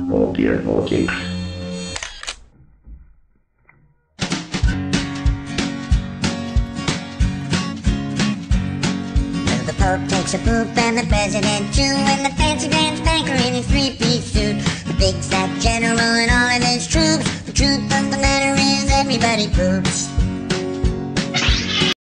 Oh dear, oh the Pope takes a poop and the President too, and the fancy grand banker in his three-piece suit. The big fat general and all of his troops. The truth of the matter is everybody poops.